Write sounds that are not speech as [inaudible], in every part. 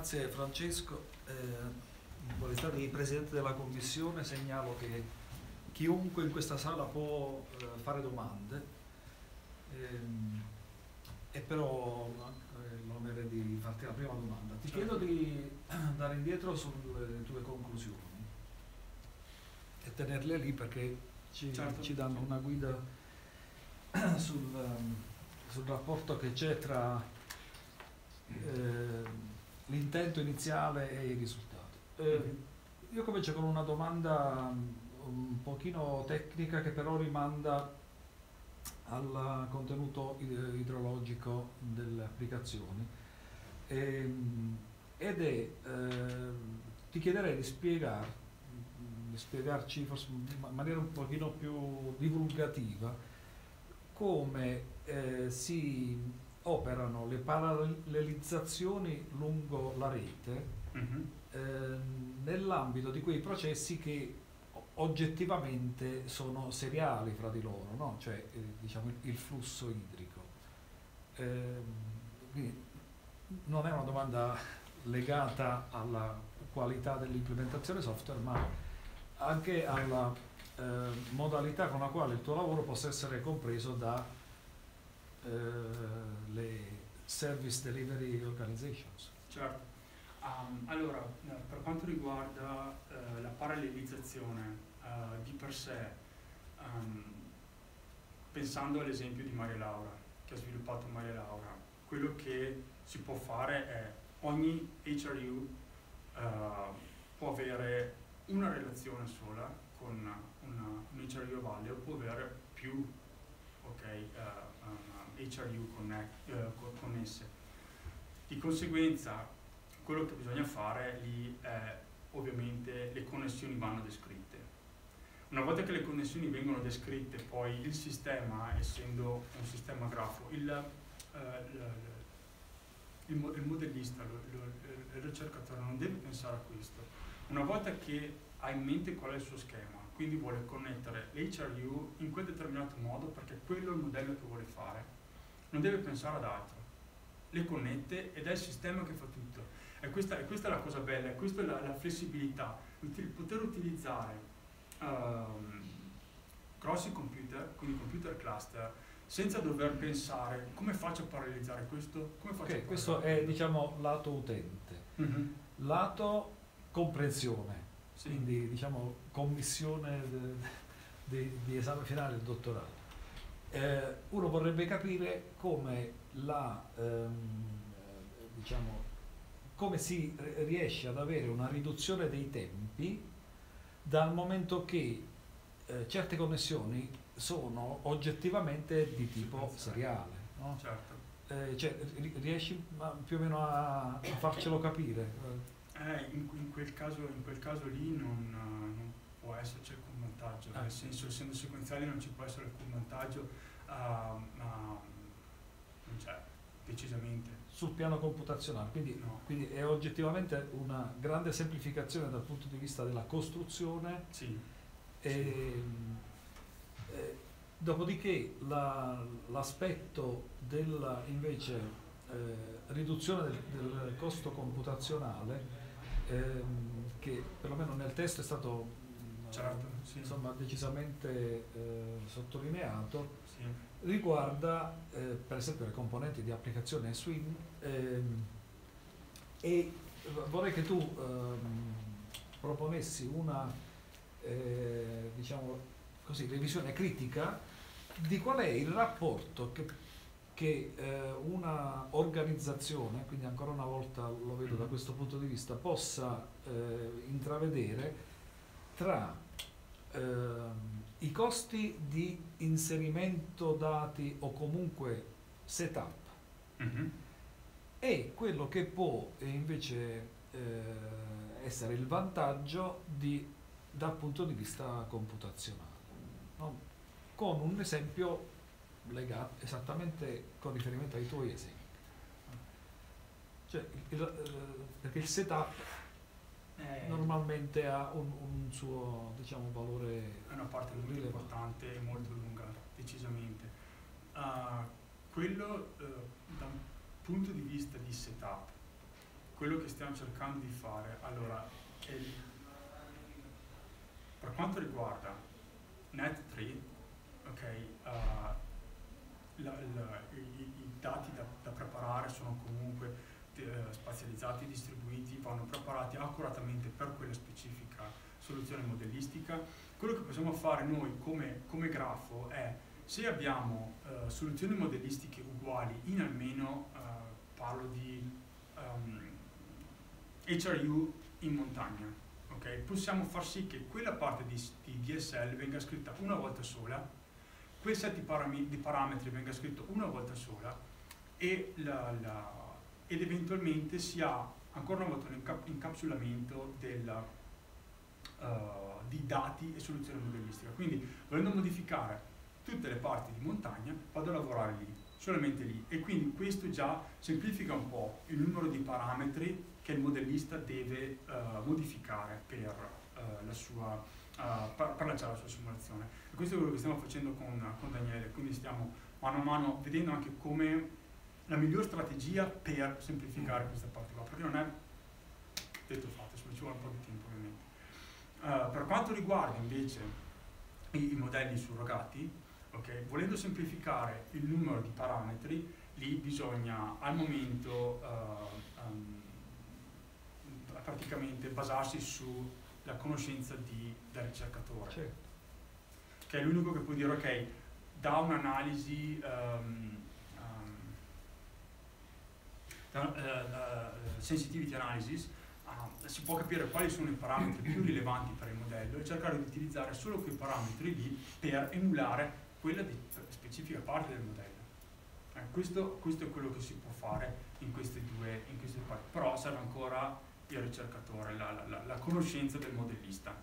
Grazie Francesco. Eh, in qualità di Presidente della Commissione segnalo che chiunque in questa sala può eh, fare domande ehm, e però ho l'onere di farti la prima domanda. Ti chiedo di [clears throat] andare indietro sulle tue conclusioni e tenerle lì perché ci, Certo. ci danno una guida [clears throat] sul, ehm, sul rapporto che c'è tra eh, l'intento iniziale e i risultati. Eh, io comincio con una domanda mm, un pochino tecnica che però rimanda al contenuto id- idrologico delle applicazioni Ehm, ed è ehm, ti chiederei di spiegar, di spiegarci forse in ma- maniera un pochino più divulgativa come eh, si operano le parallelizzazioni lungo la rete Mhm. ehm, nell'ambito di quei processi che oggettivamente sono seriali fra di loro, no? cioè eh, diciamo il, flusso idrico. Ehm, quindi non è una domanda legata alla qualità dell'implementazione software, ma anche alla eh, modalità con la quale il tuo lavoro possa essere compreso da eh, le service delivery organizations. Certo. Um, allora, eh, per quanto riguarda eh, la parallelizzazione eh, di per sé, um, pensando all'esempio di Maria Laura, che ha sviluppato Maria Laura, quello che si può fare è ogni HRU eh, può avere una relazione sola con una, un HRU a valle o può avere più ok, eh, um, HRU connect- eh, co- connesse. Di conseguenza, quello che bisogna fare lì è ovviamente le connessioni vanno descritte. Una volta che le connessioni vengono descritte, poi il sistema, essendo un sistema grafo, il, eh, il il modellista, lo- lo- il ricercatore non deve pensare a questo. Una volta che ha in mente qual è il suo schema, quindi vuole connettere l'HRU in quel determinato modo perché quello è il modello che vuole fare, non deve pensare ad altro. Le connette ed è il sistema che fa tutto. E questa, e questa è la cosa bella, questa è la, la flessibilità, util- poter utilizzare ehm, grossi computer, quindi computer cluster, senza dover pensare come faccio a parallelizzare questo, come faccio a Ok, questo è diciamo lato utente. Mhm, Lato comprensione, sì. quindi diciamo commissione de- di esame finale del dottorato. Eh, uno vorrebbe capire come la ehm, eh, diciamo come si riesce ad avere una riduzione dei tempi dal momento che eh, certe connessioni sono oggettivamente di tipo seriale. no? Certo. Eh, cioè, ri- riesci più o meno a, a farcelo capire? Eh, in, in quel caso, in quel caso lì non, non può esserci alcun vantaggio, Ah. nel senso essendo sequenziali non ci può essere alcun vantaggio, ah, ma non c'è, decisamente. Sul piano computazionale, quindi, No. quindi è oggettivamente una grande semplificazione dal punto di vista della costruzione Sì, e, eh, dopodiché la- l'aspetto della invece eh, riduzione del, del costo computazionale ehm, che perlomeno nel testo è stato certo, sì, insomma decisamente eh, sottolineato. Sì. riguarda eh, per esempio le componenti di applicazione Swim ehm, e vorrei che tu ehm, proponessi una eh, diciamo così, revisione critica di qual è il rapporto che, che eh, una organizzazione, quindi ancora una volta lo vedo da questo punto di vista, possa eh, intravedere tra i costi di inserimento dati o comunque setup Mhm, e quello che può eh, invece eh, essere il vantaggio di, dal punto di vista computazionale. no? Con un esempio legato esattamente con riferimento ai tuoi esempi. Cioè, il- il- eh, perché il setup Eh, normalmente ha un, un suo diciamo, valore È una parte molto rilevante. importante e molto lunga, decisamente. Ah, quello eh, da un punto di vista di setup, quello che stiamo cercando di fare, allora, è, per quanto riguarda Net3, ok, uh, la, la, i, i, dati da, da, preparare sono comunque spazializzati, distribuiti, vanno preparati accuratamente per quella specifica soluzione modellistica. Quello che possiamo fare noi come, come grafo è se abbiamo uh, soluzioni modellistiche uguali in almeno, parlo di um, ehm, HRU in montagna, okay? possiamo far sì che quella parte di, di DSL venga scritta una volta sola quel set di, param di parametri venga scritto una volta sola e la, la, ed eventualmente si ha ancora una volta un incap incapsulamento della, uh, di dati e soluzione modellistica. Quindi volendo modificare tutte le parti di montagna vado a lavorare lì, solamente lì. E quindi questo già semplifica un po' il numero di parametri che il modellista deve uh, modificare per, uh, la sua, per, per lanciare la sua simulazione. Questo è quello che stiamo facendo con, con Daniele, quindi stiamo mano a mano vedendo anche come la miglior strategia per semplificare questa parte qua, perché non è detto fatto, ci vuole un po' di tempo ovviamente. Uh, per quanto riguarda invece i, i modelli surrogati, okay, volendo semplificare il numero di parametri, lì bisogna al momento uh, um, praticamente basarsi sulla conoscenza di, del ricercatore. Certo che è l'unico che può dire ok, da un'analisi um, sensitivity analysis uh, si può capire quali sono i parametri più rilevanti per il modello e cercare di utilizzare solo quei parametri lì per emulare quella di specifica parte del modello. Eh, questo, questo, è quello che si può fare in queste due, in queste parti, però serve ancora il ricercatore, la, la, la conoscenza del modellista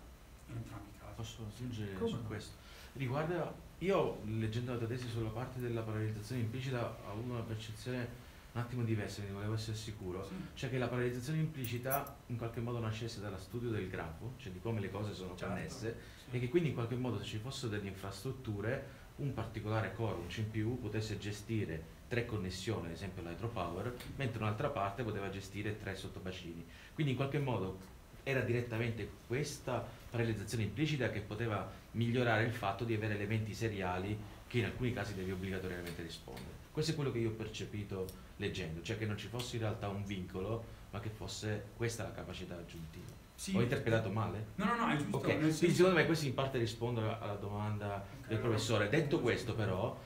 in entrambi i casi. Posso aggiungere Come? su questo? Riguarda, io leggendo la tua tesi sulla parte della parallelizzazione implicita ho avuto una percezione un attimo diversa, quindi volevo essere sicuro, sì. cioè che la parallelizzazione implicita in qualche modo nascesse dallo studio del grafo, cioè di come le cose sono certo. connesse sì. e che quindi in qualche modo se ci fossero delle infrastrutture un particolare core, un CPU potesse gestire tre connessioni, ad esempio l'hydropower, mentre un'altra parte poteva gestire tre sottobacini. Quindi in qualche modo era direttamente questa parallelizzazione implicita che poteva migliorare il fatto di avere elementi seriali che in alcuni casi devi obbligatoriamente rispondere. Questo è quello che io ho percepito leggendo, cioè che non ci fosse in realtà un vincolo, ma che fosse questa la capacità aggiuntiva. Sì. Ho interpretato male? No, no, no, è giusto. Okay. Quindi senso... secondo me questo in parte risponde alla domanda okay, del professore. Detto questo però,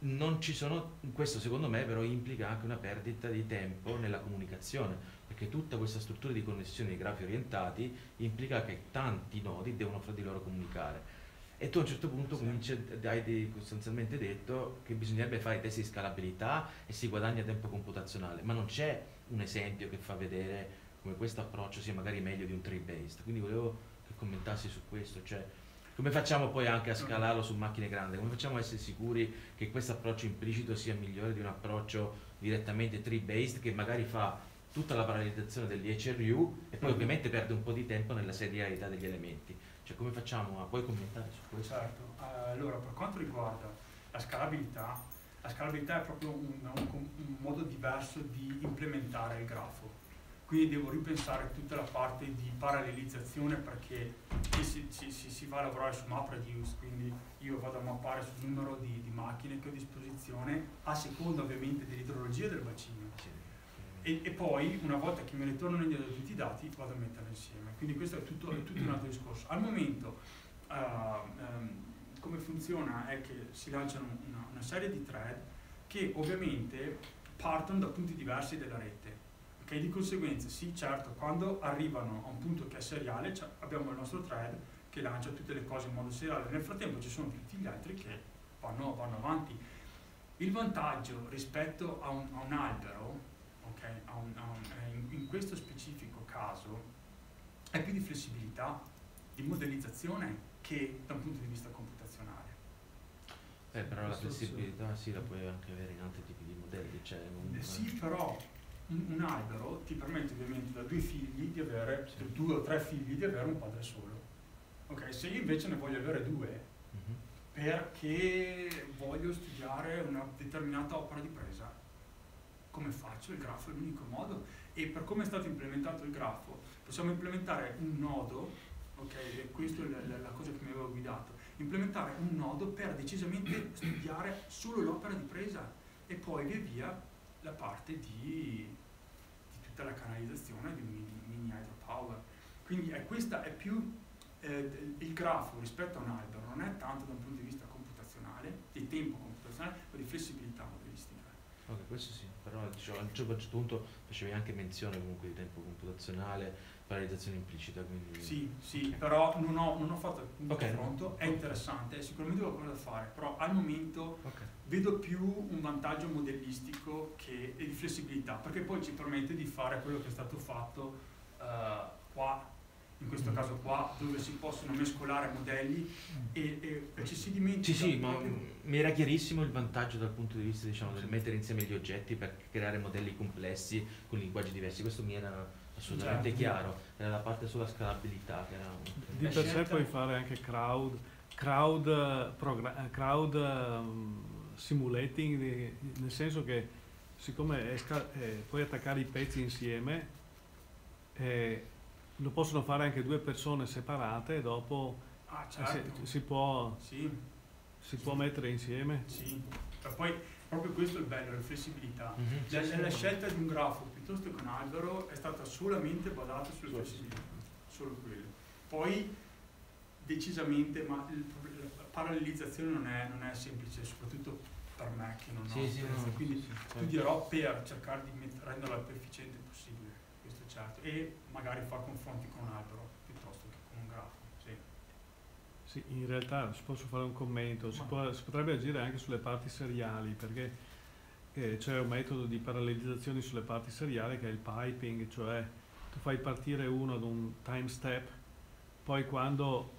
non ci sono, questo secondo me però implica anche una perdita di tempo nella comunicazione, perché tutta questa struttura di connessione di grafi orientati implica che tanti nodi devono fra di loro comunicare e tu a un certo punto sì. cominci, hai sostanzialmente detto che bisognerebbe fare i test di scalabilità e si guadagna tempo computazionale, ma non c'è un esempio che fa vedere come questo approccio sia magari meglio di un tree based. Quindi volevo che commentassi su questo, cioè come facciamo poi anche a scalarlo su macchine grandi? Come facciamo a essere sicuri che questo approccio implicito sia migliore di un approccio direttamente tree based che magari fa tutta la parallelizzazione degli HRU e poi mm. ovviamente perde un po' di tempo nella serialità degli elementi? Cioè come facciamo? Puoi commentare su questo? Certo, allora per quanto riguarda la scalabilità, la scalabilità è proprio un, un, un, modo diverso di implementare il grafo. Quindi devo ripensare tutta la parte di parallelizzazione perché si, si, si, si va a lavorare su MapReduce, quindi io vado a mappare sul numero di, di macchine che ho a disposizione a seconda ovviamente dell'idrologia del bacino. E, e, poi una volta che mi ritornano indietro tutti i dati vado a metterli insieme. Quindi questo è tutto, è tutto un altro discorso. Al momento uh, um, come funziona è che si lanciano una, una, serie di thread che ovviamente partono da punti diversi della rete. Okay? Di conseguenza, sì, certo, quando arrivano a un punto che è seriale, cioè abbiamo il nostro thread che lancia tutte le cose in modo seriale. Nel frattempo ci sono tutti gli altri che vanno, vanno avanti. Il vantaggio rispetto a un, a un albero, okay, a un, a un, eh, in, in questo specifico caso, è più di flessibilità, di modellizzazione che da un punto di vista computazionale. Eh, però la flessibilità sì la puoi anche avere in altri tipi di modelli. Cioè un, eh, sì, però un, un, albero ti permette ovviamente da due figli di avere, sì. due o tre figli di avere un padre solo. Ok, se io invece ne voglio avere due, mm-hmm. perché voglio studiare una determinata opera di presa, come faccio? Il grafo è l'unico modo E per come è stato implementato il grafo, possiamo implementare un nodo, ok, e questa è la, la cosa che mi aveva guidato, implementare un nodo per decisamente studiare solo l'opera di presa e poi via via la parte di, di tutta la canalizzazione di un mini, hydropower. Quindi è, questa è più eh, il grafo rispetto a un albero, non è tanto da un punto di vista computazionale, di tempo computazionale, ma di flessibilità modellistica. Ok, questo sì, però diciamo, a un certo punto facevi anche menzione comunque di tempo computazionale, paralizzazione implicita. Quindi... Sì, sì, okay. però non ho, non ho fatto un okay. confronto, è interessante, è sicuramente qualcosa da fare, però al momento okay. vedo più un vantaggio modellistico che di flessibilità, perché poi ci permette di fare quello che è stato fatto uh, qua in questo caso qua, dove si possono mescolare modelli e, e, e ci si dimentica. Sì, sì, ma mi era chiarissimo il vantaggio dal punto di vista diciamo, del mettere insieme gli oggetti per creare modelli complessi con linguaggi diversi. Questo mi era assolutamente certo. chiaro, era la parte sulla scalabilità. Che era di per sé puoi fare anche crowd, crowd, crowd um, simulating, nel senso che siccome è, eh, puoi attaccare i pezzi insieme, eh, lo possono fare anche due persone separate e dopo ah, certo. si, si, può, sì. si può mettere insieme. Sì, e poi proprio questo è il bello, la flessibilità. Mm-hmm. La, sì, la, scelta di un grafo piuttosto che un albero è stata solamente basata sulla flessibilità, solo quello. Poi decisamente, ma il, la parallelizzazione non è, non è, semplice, soprattutto per me che non sì, ho sì, no, quindi studierò per cercare di met- renderla più efficiente certo. E magari fare confronti con un albero piuttosto che con un grafo. Sì, sì in realtà posso fare un commento, si, può, si, potrebbe agire anche sulle parti seriali perché eh, c'è un metodo di parallelizzazione sulle parti seriali che è il piping, cioè tu fai partire uno ad un time step, poi quando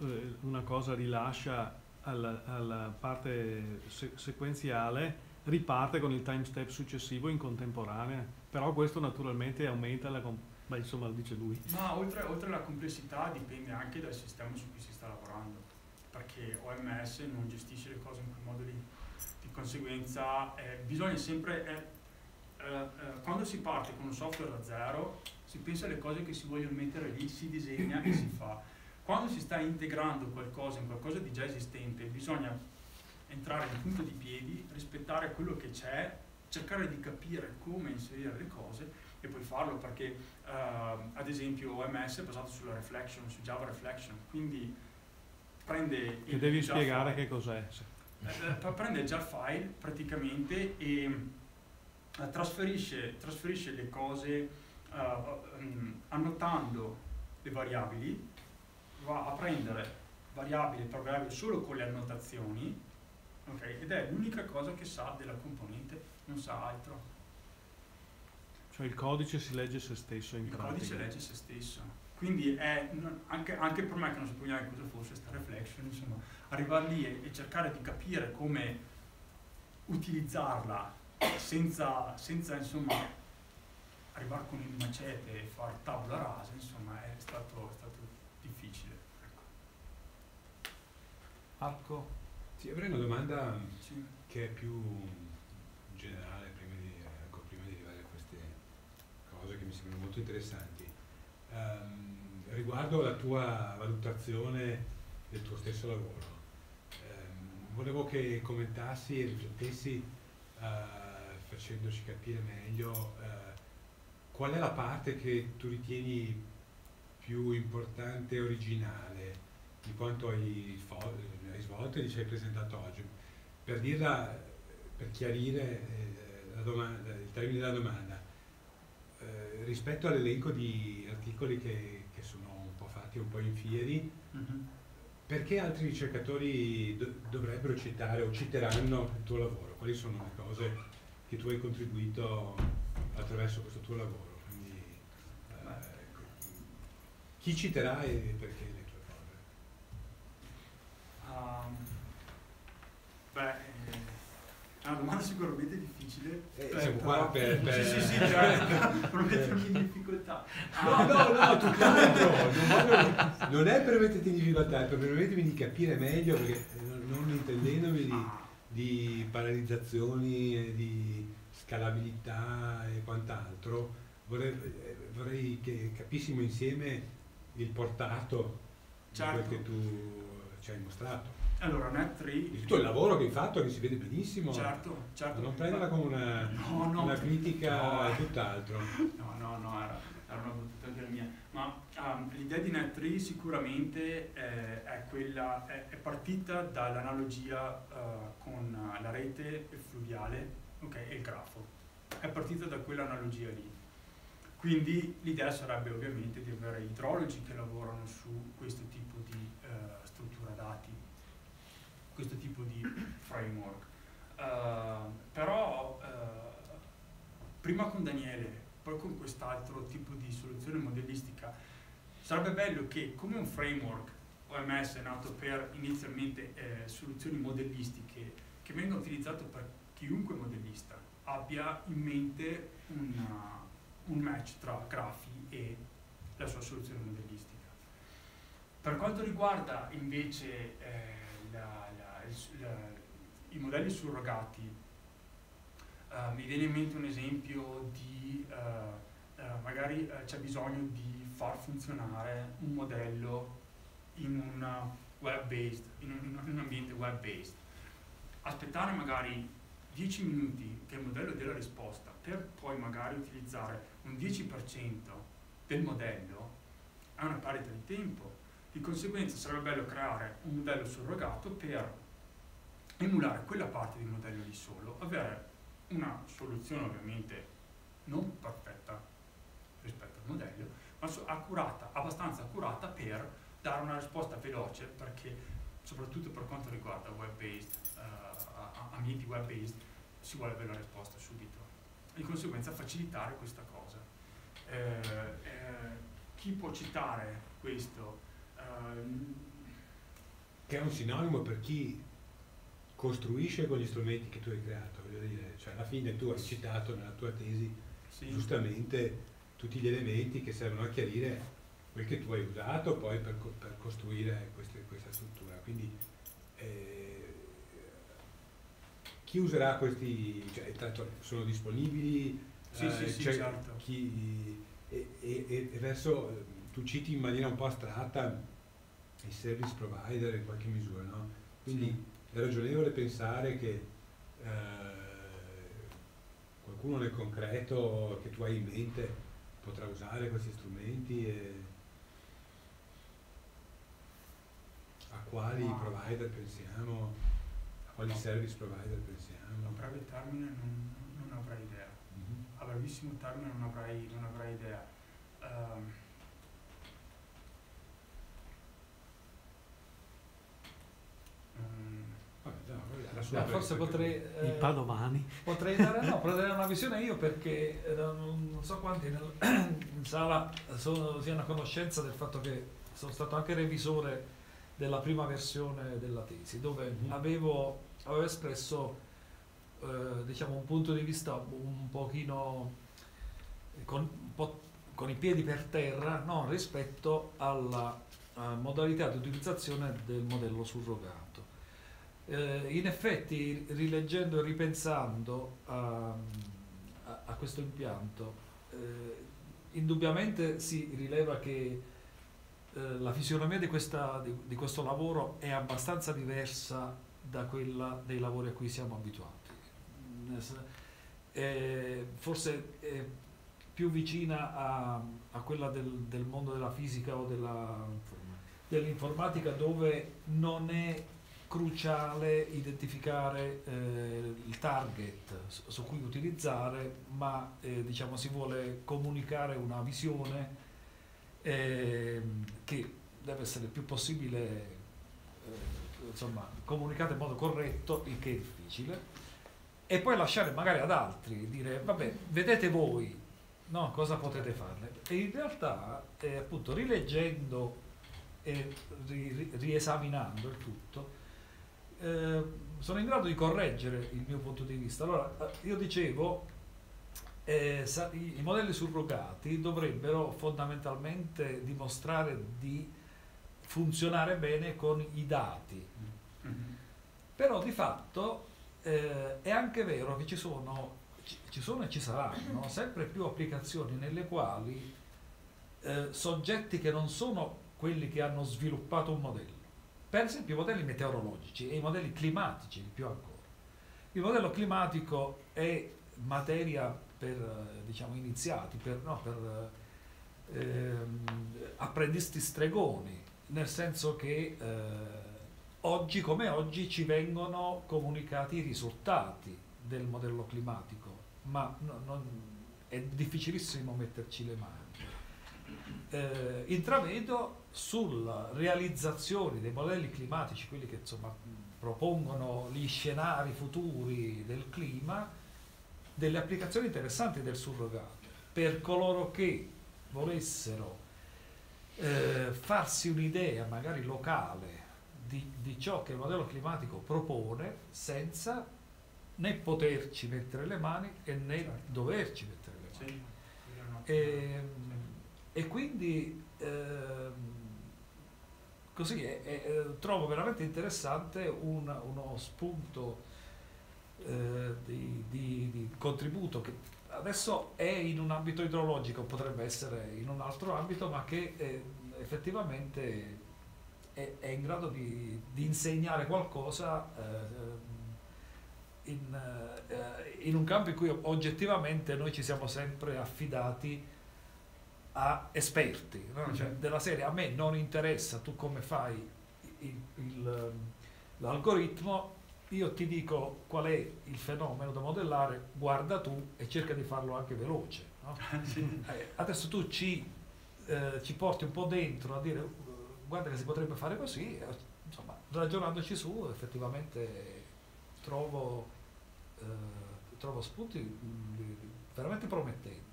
eh, una cosa rilascia alla, alla parte se- sequenziale riparte con il time step successivo in contemporanea, però questo naturalmente aumenta la, comp- ma insomma lo dice lui. Ma oltre, oltre alla complessità dipende anche dal sistema su cui si sta lavorando, perché OMS non gestisce le cose in quel modo lì. Di conseguenza eh, bisogna sempre, eh, eh, eh, quando si parte con un software da zero, si pensa alle cose che si vogliono mettere lì, si disegna e si fa. Quando si sta integrando qualcosa in qualcosa di già esistente, bisogna entrare in punta di piedi, rispettare quello che c'è, cercare di capire come inserire le cose e puoi farlo perché uh, ad esempio OMS è basato sulla reflection, su Java Reflection, quindi prende... Che devi spiegare file, che cos'è. Eh, prende già il file praticamente e uh, trasferisce, trasferisce, le cose uh, um, annotando le variabili, va a prendere variabile per variabile solo con le annotazioni, okay, ed è l'unica cosa che sa della componente, non sa altro. Cioè il codice si legge se stesso in il pratica. Il codice legge se stesso. Quindi è, anche, anche, per me che non sapevo neanche cosa fosse questa reflection, insomma, arrivare lì e, e, cercare di capire come utilizzarla senza, senza insomma, arrivare con il macete e fare tavola rasa, insomma, è stato, è stato difficile. Ecco. Marco? Sì, avrei una domanda sì. che è più generale cose che mi sembrano molto interessanti. Um, riguardo la tua valutazione del tuo stesso lavoro, um, volevo che commentassi e riflettessi uh, facendoci capire meglio uh, qual è la parte che tu ritieni più importante e originale di quanto hai, hai svolto e ci hai presentato oggi. Per dirla, per chiarire eh, domanda, il termine della domanda, eh, rispetto all'elenco di articoli che, che, sono un po' fatti un po' in fieri, mm-hmm. perché altri ricercatori do- dovrebbero citare o citeranno il tuo lavoro? Quali sono le cose che tu hai contribuito attraverso questo tuo lavoro? Quindi, eh, chi citerà e perché le? Um, beh, è una domanda sicuramente difficile. Eh, eh, siamo qua per, per... Sì, sì, sì, certo, per [laughs] mettermi in difficoltà. Ah, [laughs] no, no, tutt'altro, non, non è per metterti in difficoltà, è per permettermi di capire meglio, perché non intendendomi di, di paralizzazioni, di scalabilità e quant'altro, vorrei, eh, vorrei che capissimo insieme il portato Certo. di quel che tu ci hai mostrato. Allora, Net3... Di tutto il lavoro che hai fatto, che si vede benissimo, Certo, certo. non prenderla come una, No, no. una critica No. e tutt'altro. No, no, no, era, era una battuta anche la mia. Ma um, l'idea di Net3 sicuramente eh, è, quella, è, è partita dall'analogia eh, con la rete fluviale ok, e il grafo. È partita da quell'analogia lì. Quindi l'idea sarebbe ovviamente di avere idrologi che lavorano su questo tipo di questo tipo di framework. Uh, però uh, prima con Daniele, poi con quest'altro tipo di soluzione modellistica, sarebbe bello che come un framework OMS è nato per inizialmente eh, soluzioni modellistiche che vengono utilizzate per chiunque modellista abbia in mente una, un match tra grafi e la sua soluzione modellistica. Per quanto riguarda invece eh, la, la, i modelli surrogati, uh, mi viene in mente un esempio di uh, uh, magari c'è bisogno di far funzionare un modello in un web-based, in in un ambiente web-based. Aspettare magari 10 minuti che il modello dia la risposta per poi magari utilizzare un 10% del modello è una perdita di tempo. Di conseguenza sarebbe bello creare un modello surrogato per emulare quella parte di modello lì solo, avere una soluzione ovviamente non perfetta rispetto al modello, ma accurata, abbastanza accurata per dare una risposta veloce perché soprattutto per quanto riguarda web-based, uh, ambienti web-based, si vuole avere la risposta subito. Di conseguenza facilitare questa cosa. Eh, eh, chi può citare questo? Uh, che è un sinonimo per chi costruisce con gli strumenti che tu hai creato, voglio dire, cioè alla fine tu hai citato nella tua tesi sì. giustamente tutti gli elementi che servono a chiarire quel che tu hai usato poi per, per costruire queste, questa struttura. Quindi eh, chi userà questi, cioè, tanto sono disponibili, sì, eh, sì, sì, cioè, certo. chi, e, e, e verso, tu citi in maniera un po' astratta i service provider in qualche misura, no? Quindi sì. È ragionevole pensare che eh, qualcuno nel concreto che tu hai in mente potrà usare questi strumenti e a quali Wow. provider pensiamo, a quali No. service provider pensiamo. A breve termine non, non avrei idea. Mhm. A brevissimo termine non avrei, non avrei idea. Ehm, mm, Vabbè, alla sua Beh, forse perché- potrei, I eh, padovani. potrei dare, no, potrei dare una visione io perché eh, non so quanti nel- [clears throat] in sala sono, siano a conoscenza del fatto che sono stato anche revisore della prima versione della tesi, dove Mhm. avevo, avevo espresso eh, diciamo, un punto di vista un pochino con, un po' con i piedi per terra no, rispetto alla eh, modalità di utilizzazione del modello surrogato. Eh, in effetti, rileggendo e ripensando a, a- a questo impianto, eh, indubbiamente si rileva che eh, la fisionomia di, questa- di- di questo lavoro è abbastanza diversa da quella dei lavori a cui siamo abituati. Forse è più vicina a, a quella del, del mondo della fisica o della, dell'informatica dove non è cruciale identificare eh, il target su, cui utilizzare, ma eh, diciamo si vuole comunicare una visione ehm, che deve essere il più possibile eh, insomma, comunicata in modo corretto, il che è difficile, e poi lasciare magari ad altri, dire vabbè, vedete voi no, cosa potete farne. E in realtà, eh, appunto, rileggendo e ri- ri- riesaminando il tutto, eh, sono in grado di correggere il mio punto di vista. Allora, eh, io dicevo, eh, i, modelli surrogati dovrebbero fondamentalmente dimostrare di funzionare bene con i dati, mhm. però di fatto eh, è anche vero che ci sono ci, ci sono e ci saranno sempre più applicazioni nelle quali eh, soggetti che non sono quelli che hanno sviluppato un modello, per esempio i modelli meteorologici e i modelli climatici più ancora. Il modello climatico è materia per eh, diciamo, iniziati, per, no, per ehm, apprendisti stregoni, nel senso che eh, oggi come oggi ci vengono comunicati i risultati del modello climatico, ma no, non, è difficilissimo metterci le mani. Eh, intravedo sulla realizzazione dei modelli climatici, quelli che insomma propongono gli scenari futuri del clima, delle applicazioni interessanti del surrogato per coloro che volessero eh, farsi un'idea magari locale di, di, ciò che il modello climatico propone senza né poterci mettere le mani e né certo. doverci mettere le mani. Sì. E, e, quindi eh, così è, è, trovo veramente interessante un, uno spunto eh, di, di, di contributo che adesso è in un ambito idrologico, potrebbe essere in un altro ambito, ma che eh, effettivamente è, è, in grado di, di insegnare qualcosa eh, in, eh, in, un campo in cui oggettivamente noi ci siamo sempre affidati a esperti, no? cioè, mm-hmm. della serie a me non interessa tu come fai l'algoritmo, io ti dico qual è il fenomeno da modellare, guarda tu e cerca di farlo anche veloce. No? [laughs] sì. eh, adesso tu ci, eh, ci, porti un po' dentro a dire guarda che si potrebbe fare così, eh, insomma, ragionandoci su effettivamente trovo, eh, trovo spunti mm, veramente promettenti.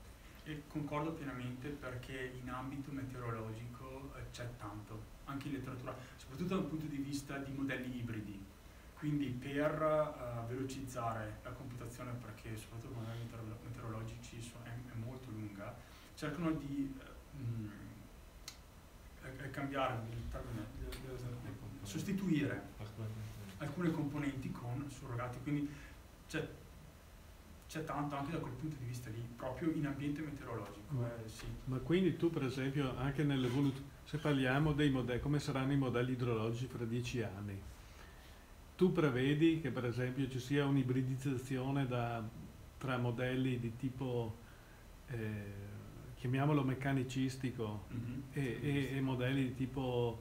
E concordo pienamente perché in ambito meteorologico eh, c'è tanto, anche in letteratura, soprattutto dal punto di vista di modelli ibridi. Quindi per uh, velocizzare la computazione, perché soprattutto con i meteorologici è, è, molto lunga, cercano di uh, cambiare, sostituire alcune componenti con surrogati. Quindi c'è, c'è, tanto anche da quel punto di vista lì, proprio in ambiente meteorologico. Ma, eh, sì. ma quindi tu per esempio anche nell'evoluzione, se parliamo dei modelli, come saranno i modelli idrologici fra dieci anni? tu prevedi che per esempio ci sia un'ibridizzazione da, tra modelli di tipo, eh, chiamiamolo meccanicistico, mm-hmm. e, e, e, modelli di tipo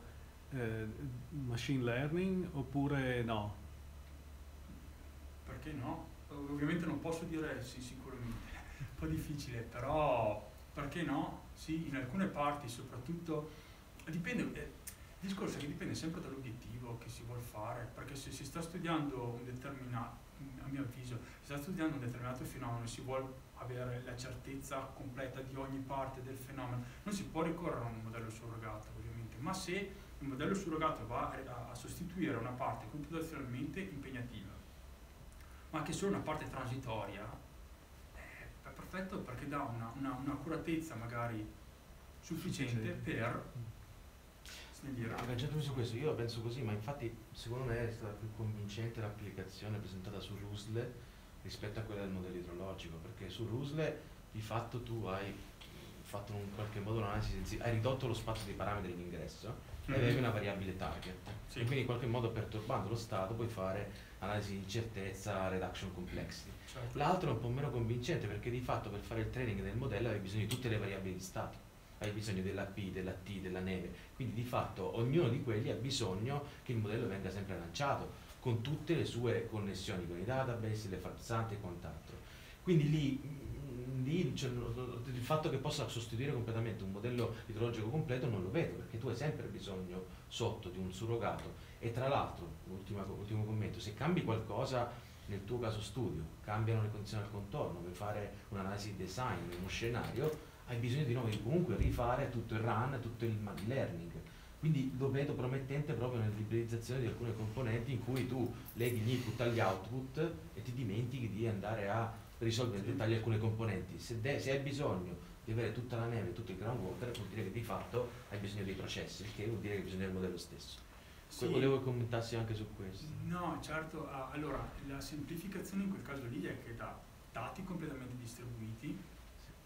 eh, machine learning oppure no? Perché no? Ovviamente non posso dire sì sicuramente, [laughs] un po' difficile, però perché no? Sì, in alcune parti soprattutto, dipende, eh, il discorso è che dipende sempre dall'obiettivo che si vuole fare, perché se si sta studiando un determinato, a mio avviso, si sta studiando un determinato fenomeno e si vuole avere la certezza completa di ogni parte del fenomeno, non si può ricorrere a un modello surrogato ovviamente, ma se il modello surrogato va a sostituire una parte computazionalmente impegnativa, ma che solo una parte transitoria, eh, è perfetto perché dà una, una, un'accuratezza magari sufficiente per Ragionami su questo, io penso così, ma infatti secondo me è stata più convincente l'applicazione presentata su Rusle rispetto a quella del modello idrologico, perché su Rusle di fatto tu hai fatto in qualche modo un'analisi, hai ridotto lo spazio dei parametri in ingresso mm-hmm. e avevi una variabile target. Sì. E quindi in qualche modo perturbando lo stato puoi fare analisi di incertezza, reduction complexity. Certo. L'altro è un po' meno convincente perché di fatto per fare il training del modello hai bisogno di tutte le variabili di stato hai bisogno della P, della T, della neve, quindi di fatto ognuno di quelli ha bisogno che il modello venga sempre lanciato con tutte le sue connessioni con i database, le falsate e quant'altro. Quindi lì, mm, lì cioè, il fatto che possa sostituire completamente un modello idrologico completo non lo vedo, perché tu hai sempre bisogno sotto di un surrogato e tra l'altro, ultimo, commento, se cambi qualcosa nel tuo caso studio, cambiano le condizioni al contorno, per fare un'analisi di design, uno scenario, hai bisogno di nuovo comunque rifare tutto il run, tutto il learning. Quindi lo vedo promettente proprio nell'ibridizzazione di alcune componenti in cui tu leghi gli input agli output e ti dimentichi di andare a risolvere in dettaglio alcune componenti. Se, de- se hai bisogno di avere tutta la neve, tutto il groundwater, vuol dire che di fatto hai bisogno dei processi, il che vuol dire che bisogna del modello stesso. Sì. Volevo commentassi anche su questo. No, certo. Allora, la semplificazione in quel caso lì è che da dati completamente distribuiti,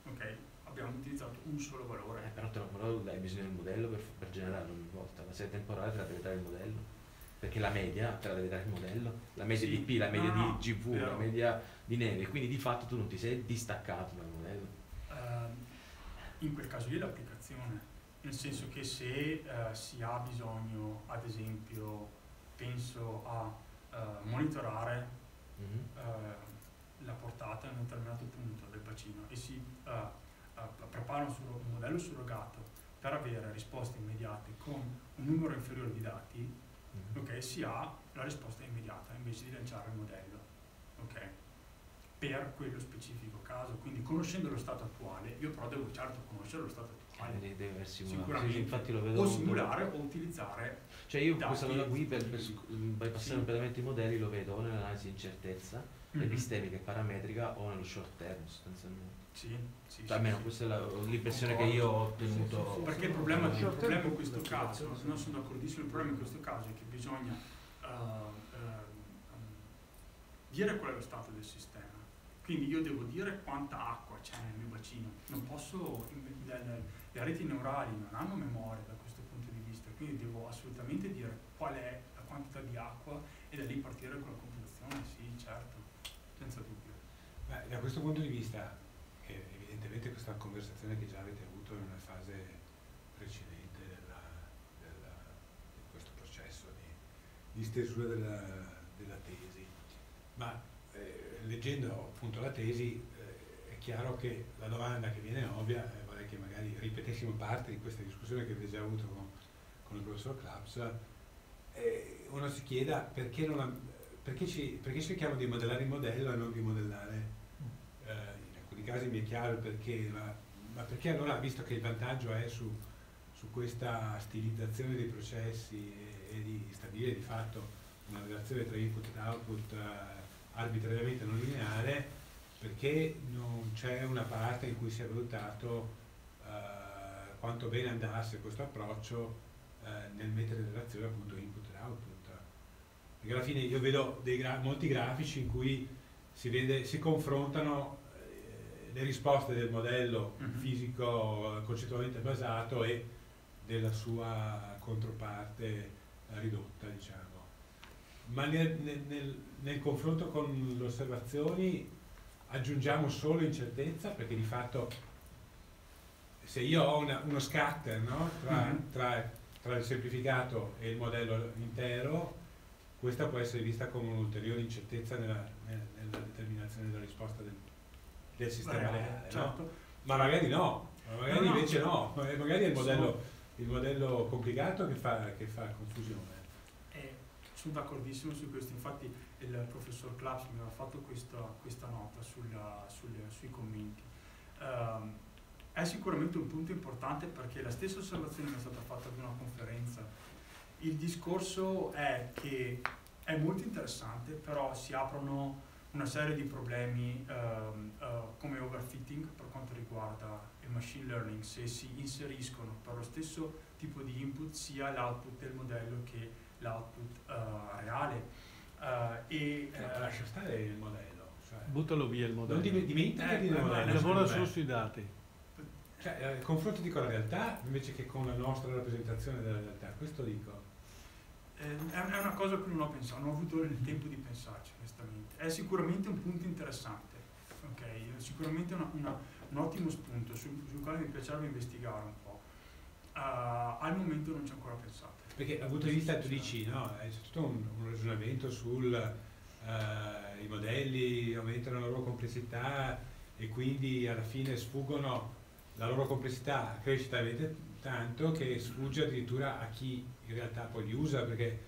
ok? Abbiamo utilizzato un solo valore. Eh, però, te lo- però hai bisogno del modello per, per generarlo ogni volta. La serie temporale te la deve dare il modello. Perché la media te la deve dare il modello. La media Sì. di P, la media No, di GV, la vero. media di neve. Quindi di fatto tu non ti sei distaccato dal modello. Ehm, in quel caso lì l'applicazione, nel senso che se eh, si ha bisogno, ad esempio, penso a eh, monitorare Mhm. eh, la portata a un determinato punto del bacino e si prepara un, un modello surrogato per avere risposte immediate con un numero inferiore di dati, Mhm. ok, si ha la risposta immediata invece di lanciare il modello, ok, per quello specifico caso. Quindi conoscendo lo stato attuale, io però devo certo conoscere lo stato attuale, Quindi deve aver simulato. Sicuramente. Sì, sì, infatti lo vedo. o simulare o utilizzare Cioè io dati questa cosa qui per, per fisici. bypassare Sì. completamente i modelli lo vedo o nell'analisi di incertezza, Mhm. epistemica e parametrica o nello short term sostanzialmente. Sì, sì, sì, Cioè, almeno sì. questa è la- l'impressione che io ho ottenuto. Sì, sì, sì. Perché il problema, il problema in questo caso, sì. non sono d'accordissimo, il problema in questo caso è che bisogna eh, ehm, dire qual è lo stato del sistema. Quindi io devo dire quanta acqua c'è nel mio bacino. Non posso, le, reti neurali non hanno memoria da questo punto di vista, quindi devo assolutamente dire qual è la quantità di acqua e da lì partire con la computazione, sì, certo, senza dubbio. Beh, da questo punto di vista, evidentemente questa conversazione che già avete avuto in una fase precedente della, della- di questo processo di, di stesura della, della tesi, ma eh, leggendo appunto la tesi eh, è chiaro che la domanda che viene ovvia, e vorrei che magari ripetessimo parte di questa discussione che avete già avuto con, con il professor Claps, eh, uno si chieda perché, ha- perché, ci- perché cerchiamo di modellare il modello e non di modellare eh, in alcuni casi mi è chiaro perché, ma, ma perché allora, visto che il vantaggio è su, su questa stilizzazione dei processi e, e di stabilire di fatto una relazione tra input e output eh, arbitrariamente non lineare, perché non c'è una parte in cui si è valutato eh, quanto bene andasse questo approccio eh, nel mettere in relazione appunto input e output. Perché alla fine io vedo gra- molti grafici in cui si, vede, si confrontano eh, le risposte del modello Mhm. fisico eh, concettualmente basato e della sua controparte eh, ridotta, diciamo. Ma nel, nel- nel- confronto con le osservazioni aggiungiamo solo incertezza perché di fatto se io ho una- uno scatter no? tra, Mhm. tra- tra il semplificato e il modello intero, questa può essere vista come un'ulteriore incertezza nella, nella- determinazione della risposta del, del sistema Reale, reale. no? certo. Ma magari no, ma magari No, no. invece no, ma magari è il modello, il modello complicato che fa, che fa confusione. Sono d'accordissimo su questo, infatti il professor Claps mi aveva fatto questa, questa nota sulla- sulle- sui commenti. Ehm, è sicuramente un punto importante perché la stessa osservazione è stata fatta ad una conferenza, il discorso è che è molto interessante, però si aprono una serie di problemi ehm, eh, come overfitting per quanto riguarda il machine learning, se si inseriscono per lo stesso tipo di input sia l'output del modello che l'output eh, reale. Eh, e, No, eh, lascia stare il modello. Cioè, Buttalo via il modello. non dim- dimentica Eh, di eh, ma modello. Lavora solo sui dati. Cioè, eh, confrontati con la realtà invece che con la nostra rappresentazione della realtà, questo dico. Eh, è una cosa a cui non ho pensato, non ho avuto il tempo di pensarci onestamente. È sicuramente un punto interessante, ok? È Sicuramente una- una- un ottimo spunto sul, sul quale mi piacerebbe investigare un po'. Ah, al momento non ci ho ancora pensato. Perché dal punto di vista tu dici, no, è tutto un, un ragionamento sul eh, modelli aumentano la loro complessità e quindi alla fine sfuggono la loro complessità cresce talmente tanto che sfugge addirittura a chi in realtà poi li usa perché eh,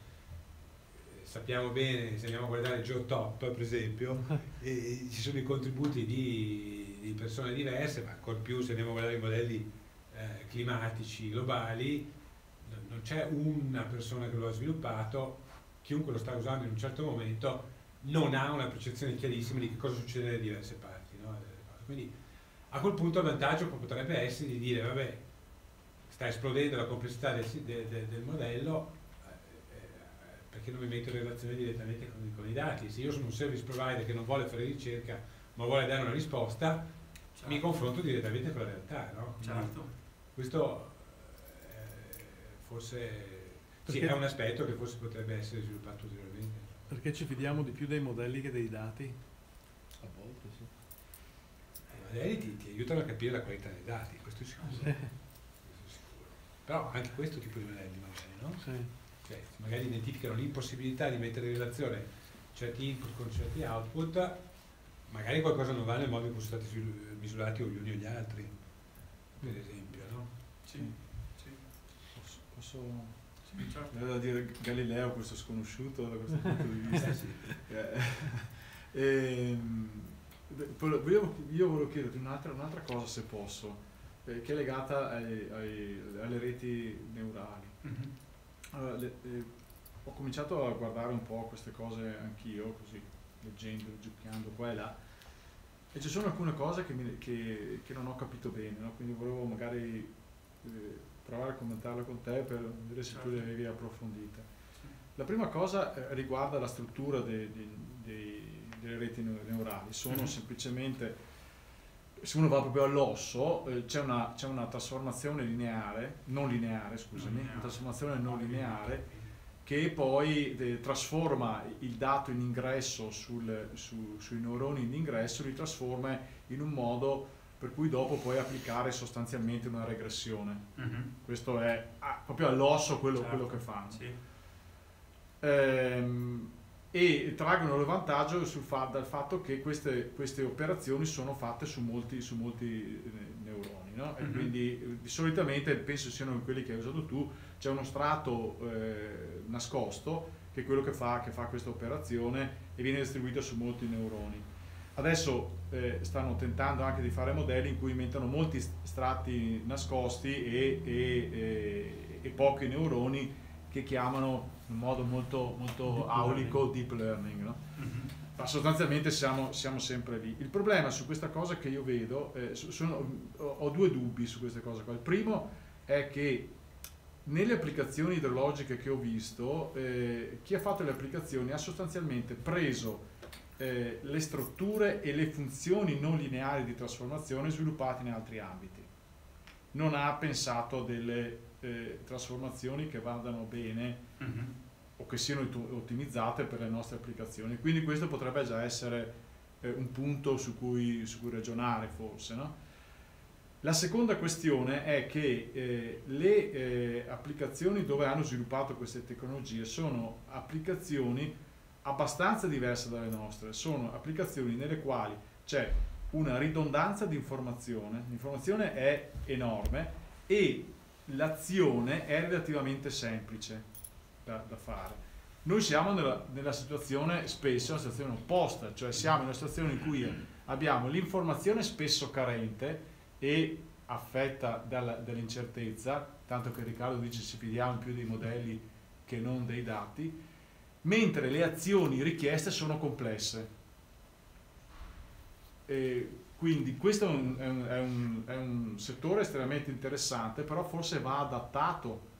sappiamo bene, se andiamo a guardare Geotop per esempio, [laughs] eh, ci sono i contributi di, di persone diverse, ma ancora più se andiamo a guardare i modelli eh, climatici globali, non- c'è una persona che lo ha sviluppato, chiunque lo sta usando in un certo momento non ha una percezione chiarissima di che cosa succede nelle diverse parti. no. Quindi a quel punto il vantaggio potrebbe essere di dire, vabbè, sta esplodendo la complessità del, si- de- de- del modello, eh, eh, perché non mi metto in relazione direttamente con, con i dati? Se io sono un service provider che non vuole fare ricerca, ma vuole dare una risposta, Certo. mi confronto direttamente con la realtà, no? Certo. Questo forse sì, è un aspetto che forse potrebbe essere sviluppato ulteriormente. Perché ci fidiamo di più dei modelli che dei dati? A volte sì. I modelli ti, ti aiutano a capire la qualità dei dati, questo è sicuro. Sì. Questo è sicuro. Però anche questo tipo di modelli magari, no? Sì. Cioè, magari identificano l'impossibilità di mettere in relazione certi input con certi output, magari qualcosa non va nel modo in cui sono stati misurati o gli uni o gli altri, per esempio, no? Sì, sì, Posso, sì, certo. Da dire Galileo questo sconosciuto da questo punto di vista. [laughs] Eh, sì. Eh, [laughs] ehm, io, io volevo chiederti un'altra, un'altra cosa se posso, eh, che è legata ai- ai- alle reti neurali. Mhm. Allora, le- eh, ho cominciato a guardare un po' queste cose anch'io, così, leggendo, giocando qua e là, e ci sono alcune cose che, mi- che- che non ho capito bene, no? quindi volevo magari eh, provare a commentarle con te per vedere se tu le Certo. avevi approfondite. Sì. La prima cosa eh, riguarda la struttura de- de- dei- delle reti neu- neurali, sono Mhm. semplicemente, se uno va proprio all'osso, eh, c'è, una, c'è una trasformazione lineare, non lineare scusami, lineare. una trasformazione non lineare che poi eh, trasforma il dato in ingresso sul- su- sui neuroni in ingresso, li trasforma in un modo per cui dopo puoi applicare sostanzialmente una regressione. Mhm. Questo è ah, proprio all'osso quello, Certo. quello che fanno. Sì. Ehm, e traggono il vantaggio fa- dal fatto che queste, queste operazioni sono fatte su molti, su molti eh, neuroni. no? E Mhm. quindi eh, di- solitamente penso siano quelli che hai usato tu, c'è uno strato eh, nascosto che è quello che fa, che fa questa operazione e viene distribuito su molti neuroni. Adesso eh, stanno tentando anche di fare modelli in cui mettono molti st- strati nascosti e, e- e- e pochi neuroni che chiamano in modo molto, molto Deep aulico deep learning. no? Mhm. Ma sostanzialmente siamo, siamo sempre lì. Il problema su questa cosa che io vedo, eh, sono- ho, ho due dubbi su queste cose qua. Il primo è che nelle applicazioni idrologiche che ho visto, eh, chi ha fatto le applicazioni ha sostanzialmente preso eh, le strutture e le funzioni non lineari di trasformazione sviluppate in altri ambiti. Non ha pensato a delle eh, trasformazioni che vadano bene Mhm. o che siano ottimizzate per le nostre applicazioni. Quindi questo potrebbe già essere eh, un punto su cui, su cui ragionare forse. no? La seconda questione è che eh, le eh, applicazioni dove hanno sviluppato queste tecnologie sono applicazioni abbastanza diverse dalle nostre, sono applicazioni nelle quali c'è una ridondanza di informazione, l'informazione è enorme e l'azione è relativamente semplice da, da fare. Noi siamo nella, nella situazione spesso, una situazione opposta, cioè siamo in una situazione in cui abbiamo l'informazione spesso carente e affetta dall'incertezza, tanto che Riccardo dice si fidiamo più dei modelli che non dei dati, mentre le azioni richieste sono complesse. E quindi questo è un, è un- è un- è un settore estremamente interessante, però forse va adattato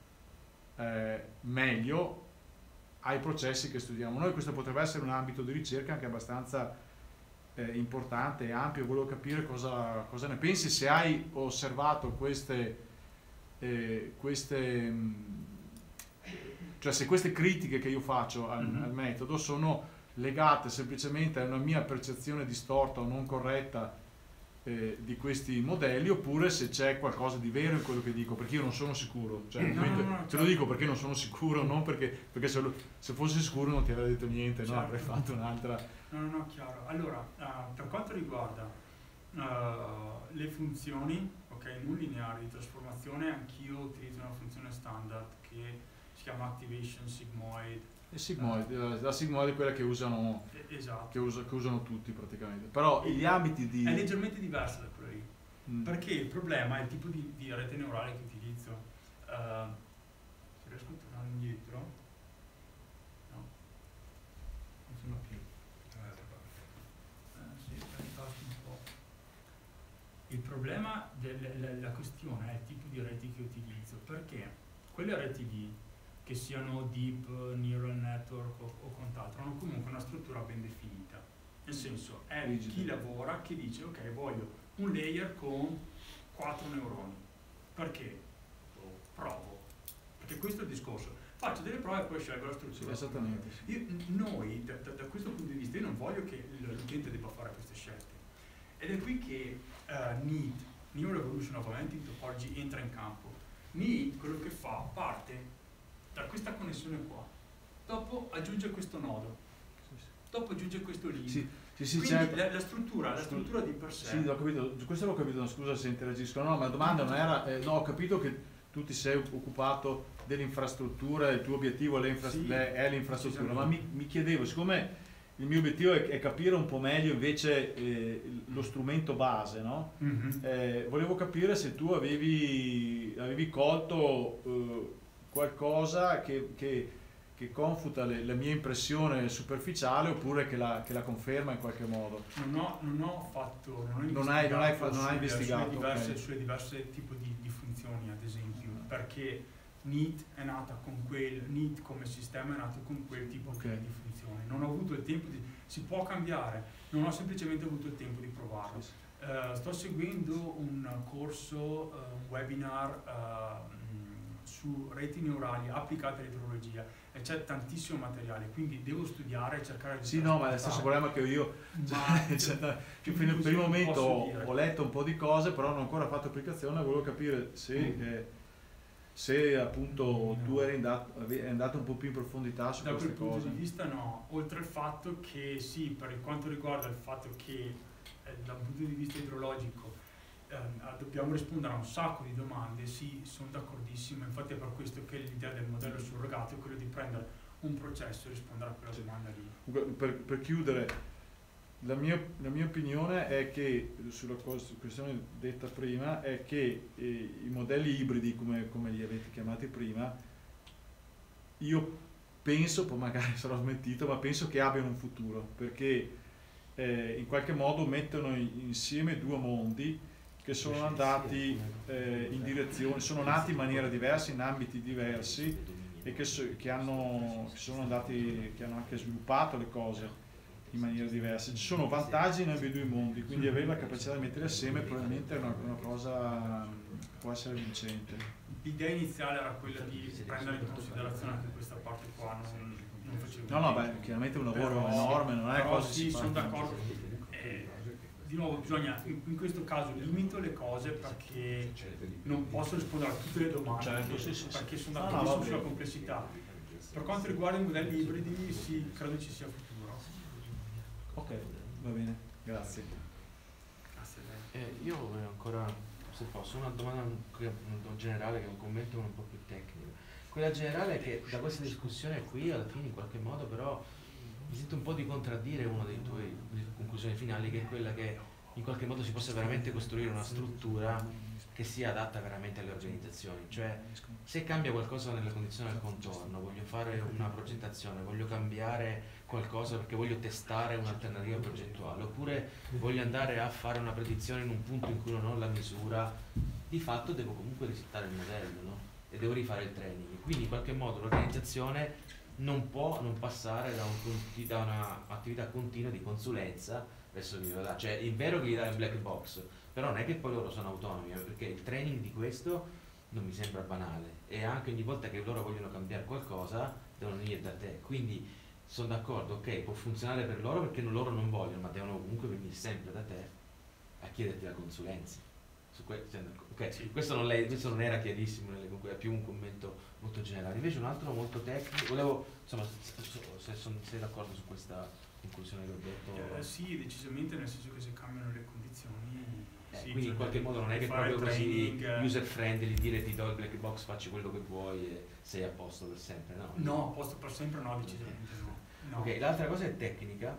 eh, meglio ai processi che studiamo noi. Questo potrebbe essere un ambito di ricerca anche abbastanza eh, importante e ampio. Volevo capire cosa, cosa ne pensi, se hai osservato queste, eh, queste mh, cioè se queste critiche che io faccio al, Mhm. al metodo sono legate semplicemente a una mia percezione distorta o non corretta eh, di questi modelli oppure se c'è qualcosa di vero in quello che dico perché io non sono sicuro cioè, No, no, no, te lo certo. dico perché non sono sicuro non perché, perché se, lo- se fossi sicuro non ti avrei detto niente? Certo. avrei fatto un'altra No, no, no, chiaro. Allora, eh, per quanto riguarda eh, le funzioni ok, non lineari di trasformazione, anch'io utilizzo una funzione standard che chiama Activation Sigmoid. e sigmoid, la, la sigmoid è quella che usano, Eh, esatto. che, usa- che usano tutti praticamente però gli ambiti di È leggermente diversa da quella lì. Mm. Perché il problema è il tipo di, di rete neurale che utilizzo. Eh, se riesco a tornare indietro. No. Non sono più. Eh, sì, un po'. Il problema della questione è il tipo di reti che utilizzo, perché quelle reti lì, che siano deep, neural network o, o quant'altro, hanno comunque una struttura ben definita. Nel senso, è Rigido. chi lavora che dice ok, voglio un layer con 4 neuroni. Perché? Oh, Provo. Perché questo è il discorso. Faccio delle prove e poi scelgo la struttura. esattamente. Io- noi, da, da- da questo punto di vista, io non voglio che l'utente debba fare queste scelte. Ed è qui che eh, NEAT, New Revolution of Augmented Topology, entra in campo. NEAT, quello che fa, parte da questa connessione qua, dopo aggiunge questo nodo, dopo aggiunge questo link. Sì, sì, sì, Quindi certo. la, la struttura, la struttura di per sé. Sì, l'ho capito, questo l'ho capito, no, scusa se interagisco, no, ma la domanda non era, eh, no, ho capito che tu ti sei occupato dell'infrastruttura, il tuo obiettivo è, l'infrastruttura, ma mi, mi chiedevo, siccome il mio obiettivo è, è capire un po' meglio invece eh, lo strumento base, no? Mhm. Eh, volevo capire se tu avevi, avevi colto eh, qualcosa che, che- che confuta le- la mia impressione superficiale oppure che la, che la conferma in qualche modo. Non ho, non ho fatto, non Non hai- non hai fa- non hai investigato, sulle diverse, ok. sulle diverse tipi di, di funzioni, ad esempio, perché NEAT è nata con quel, NEAT come sistema è nato con quel tipo Ok. di funzioni. Non ho avuto il tempo di, si può cambiare, non ho semplicemente avuto il tempo di provarlo. Eh, sto seguendo un corso, eh, un webinar mh, su reti neurali applicate all'idrologia e c'è tantissimo materiale, quindi devo studiare e cercare di Sì, no, ma è lo stesso problema che [laughs] ho io. Cioè, cioè, più per, il momento ho, letto un po' di cose, però non ho ancora fatto applicazione, volevo capire se, eh, se appunto tu eri andato, eri andato un po' più in profondità su Da quel queste punto cose. di vista no, oltre al fatto che sì, per quanto riguarda il fatto che eh, dal punto di vista idrologico eh, dobbiamo rispondere a un sacco di domande, sì, sono d'accordissimo, infatti è per questo che l'idea del modello surrogato è quello di prendere un processo e rispondere a quella domanda lì. Per, per chiudere, la mia, la mia opinione è che, sulla questione detta prima, è che eh, i modelli ibridi, come, come li avete chiamati prima, io penso, poi magari [laughs] sarò smentito, ma penso che abbiano un futuro, perché eh, in qualche modo mettono insieme due mondi che sono andati eh, in direzione, sono nati in maniera diversa, in ambiti diversi e che, so- che hanno, che sono andati, che hanno anche sviluppato le cose in maniera diversa. Ci sono vantaggi nei due mondi, quindi avere la capacità di mettere assieme probabilmente è una, una cosa può essere vincente. L'idea iniziale era quella di prendere in considerazione anche questa parte qua, non, non No, no, beh, chiaramente è un lavoro enorme, non è cosa sì, sono in d'accordo. Di nuovo bisogna, in, in questo caso limito le cose perché non posso rispondere a tutte le domande, Certo, sì, sì, sì. perché sono No, no, sulla complessità. Per quanto riguarda i modelli ibridi, sì, credo ci sia futuro. Ok, va bene, grazie. Grazie. Eh, io ancora, se posso, una domanda generale che è un commento un po' più tecnico. Quella generale è che da questa discussione qui alla fine in qualche modo però mi sento un po' di contraddire una delle tue conclusioni finali che è quella che in qualche modo si possa veramente costruire una struttura che sia adatta veramente alle organizzazioni. Cioè se cambia qualcosa nelle condizioni del contorno, voglio fare una progettazione, voglio cambiare qualcosa perché voglio testare un'alternativa progettuale, oppure voglio andare a fare una predizione in un punto in cui non ho la misura, di fatto devo comunque risettare il modello no? e devo rifare il training. Quindi in qualche modo l'organizzazione non può non passare da, un da un'attività continua di consulenza verso lo dà. Cioè è vero che gli dai un black box, però non è che poi loro sono autonomi, eh, perché il training di questo non mi sembra banale e anche ogni volta che loro vogliono cambiare qualcosa devono venire da te. Quindi sono d'accordo, ok, può funzionare per loro perché loro non vogliono, ma devono comunque venire sempre da te a chiederti la consulenza. Su que- sei d'accordo? ok, Sì. questo, non lei- questo non era chiarissimo, nelle è più un commento molto generale. Invece un altro molto tecnico, volevo, insomma, se, sei d'accordo su questa conclusione che ho detto. Eh, sì, decisamente, nel senso che se cambiano le condizioni. Eh, sì, quindi in qualche modo non è che proprio così training, eh. user friendly dire ti do il black box, facci quello che vuoi e sei a posto per sempre, no? No, posto per sempre no, decisamente no. No. Ok, l'altra cosa è tecnica.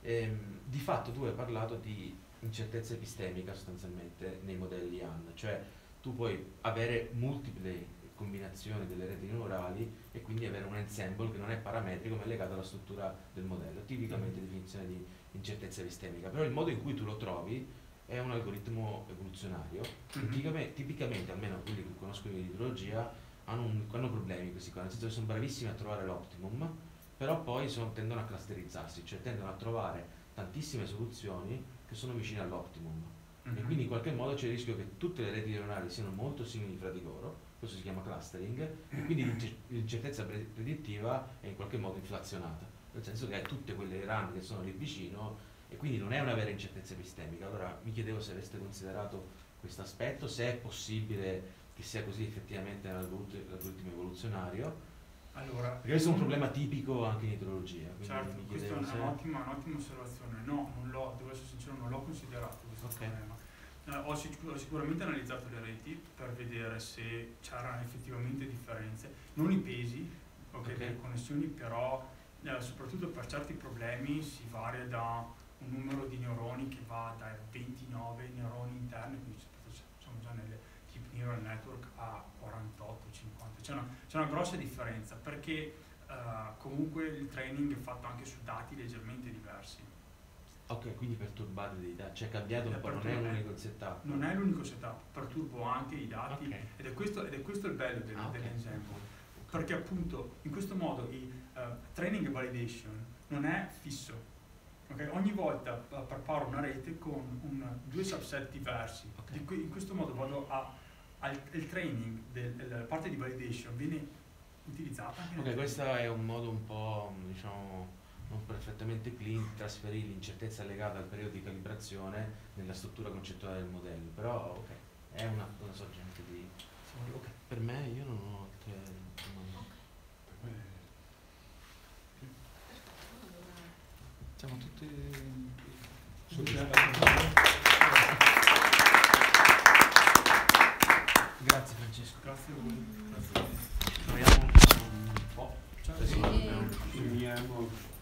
Ehm, di fatto tu hai parlato di incertezza epistemica sostanzialmente nei modelli AN, cioè tu puoi avere multiple combinazioni delle reti neurali e quindi avere un ensemble che non è parametrico ma è legato alla struttura del modello, tipicamente definizione di incertezza epistemica, però il modo in cui tu lo trovi è un algoritmo evoluzionario. Mhm. tipicamente, tipicamente, almeno quelli che conosco io di idrologia, hanno, un- hanno problemi questi qua, nel senso che sono bravissimi a trovare l'optimum, però poi sono- tendono a clusterizzarsi, cioè tendono a trovare tantissime soluzioni che sono vicine all'optimum e Mhm. quindi in qualche modo c'è il rischio che tutte le reti neuronali siano molto simili fra di loro, questo si chiama clustering, e quindi [clears throat] l'ince- l'incertezza pre- predittiva è in qualche modo inflazionata, nel senso che hai tutte quelle run che sono lì vicino e quindi non è una vera incertezza epistemica. Allora mi chiedevo se aveste considerato questo aspetto, se è possibile che sia così effettivamente nell'algoritmo evoluzionario, Allora, perché questo è un problema tipico anche in idrologia. Certo, questa è un'ottima, un'ottima osservazione. No, non l'ho, devo essere sincero, non l'ho considerato questo Ok. problema. Eh, ho, sic- ho sicuramente analizzato le reti per vedere se c'erano effettivamente differenze, non i pesi, ok, Ok. le connessioni, però eh, soprattutto per certi problemi si varia da un numero di neuroni che va dai 29 neuroni interni, quindi siamo già nelle deep neural network a 48, 50. C'è una, c'è una grossa differenza perché eh, comunque il training è fatto anche su dati leggermente diversi. Ok, quindi perturbate dei dati, cioè cambiato un po', non è l'unico setup. Non è l'unico setup, perturbo anche i dati Ok. ed, è questo, ed è questo il bello del, Ah, ok. dell'esempio. Perché appunto in questo modo il eh, training e validation non è fisso. ok? Ogni volta eh, preparo una rete con un- due subset diversi. Cui- in questo modo vado a, al il training del- della parte di validation viene utilizzata Ok, questo è un modo un po', diciamo, non perfettamente clean trasferì l'incertezza legata al periodo di calibrazione nella struttura concettuale del modello, però ok, è una, una sorgente di... Okay. Per me io non ho altre domande. Okay. Siamo tutti... Grazie Francesco. Grazie a voi. Grazie. Proviamo un po'. Ciao. Sì. Finiamo.